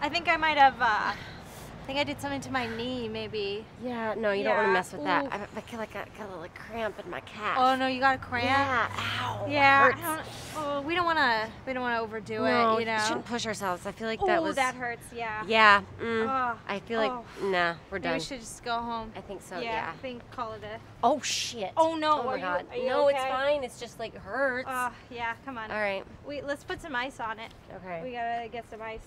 I think I might have. Uh, I think I did something to my knee, maybe. Yeah, no, you don't want to mess with that. I, I feel like I got a little cramp in my calf. Oh no, you got a cramp. Yeah, ow. Yeah. I don't, oh, we don't want to. We don't want to overdo no, it. You know. shouldn't push ourselves. I feel like that oh, that hurts. Yeah. Yeah. Mm, Oh, I feel like oh. nah, we're Maybe done. we should just go home. I think so. yeah, Yeah. I think call it a. Oh shit. Oh no! Oh my are you- god. you no, it's fine. It's just like hurts. Oh yeah, come on. All right. Wait, let's put some ice on it. Okay. We gotta get some ice.